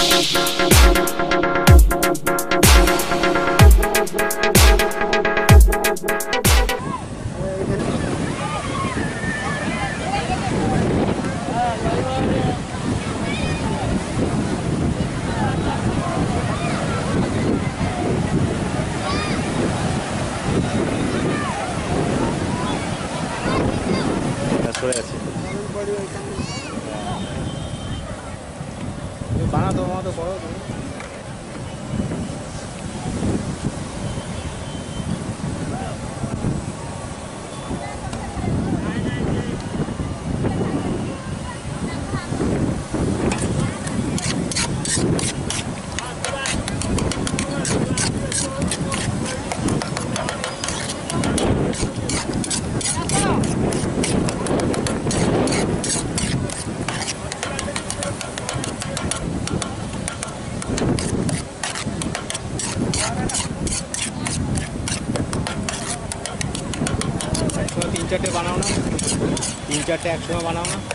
Música चार टैक्स में बनाऊँगा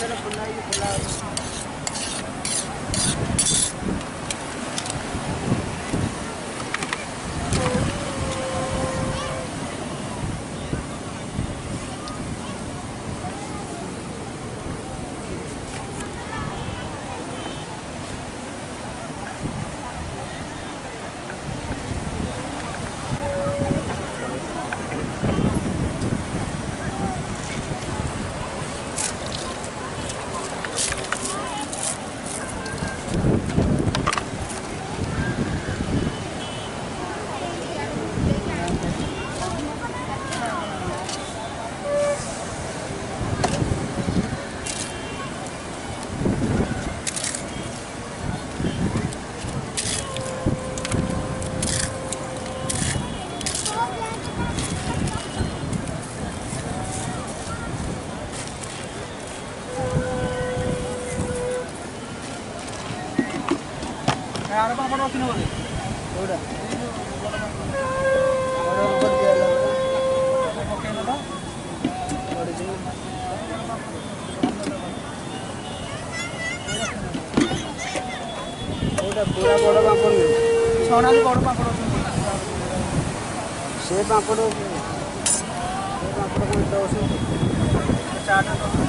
Pero con nadie, con nadie. আর বাবা রকিনে বলে। ওটা পুরা বড় পাঁপড় নেই। সোনালি বড় পাঁপড় সে পাঁপড় সে পাঁপড় কোনটা ওষুধ চারটা পাঁপড়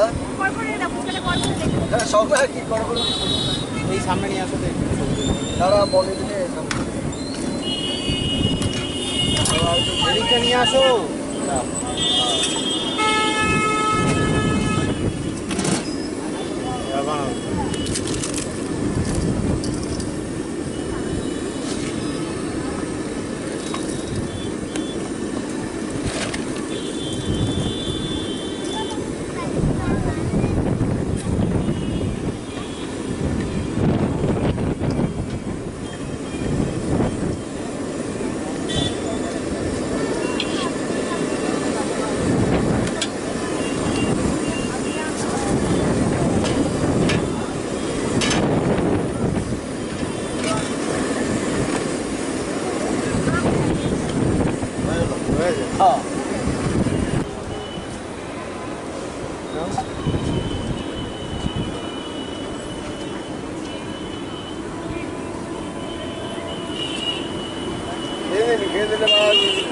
হ্যাঁ হ্যাঁ সবাই আর কি করব এই সামনে নিয়ে আসো তারা বলে দিলে এদিকটা নিয়ে আসো। Gracias.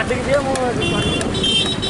啊，对对对，对对对。